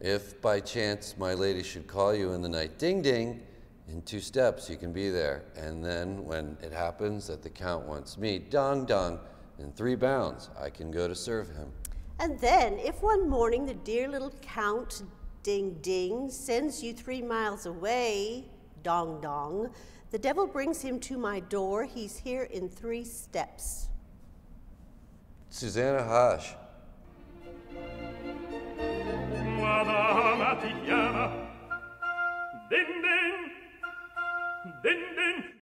If by chance my lady should call you in the night, ding ding, in two steps you can be there. And then when it happens that the count wants me, dong dong, in three bounds, I can go to serve him. And then, if one morning the dear little Count Ding Ding sends you three miles away, dong dong, the devil brings him to my door. He's here in three steps. Susanna Hash. Ti chiama. Din din. Din din.